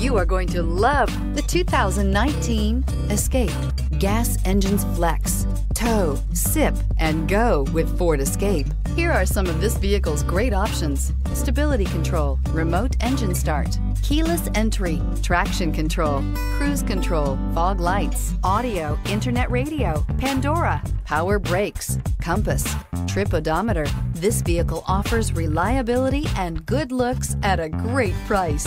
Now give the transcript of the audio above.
You are going to love the 2019 Escape. Gas engines flex, tow, sip, and go with Ford Escape. Here are some of this vehicle's great options. Stability control, remote engine start, keyless entry, traction control, cruise control, fog lights, audio, internet radio, Pandora, power brakes, compass, trip odometer. This vehicle offers reliability and good looks at a great price.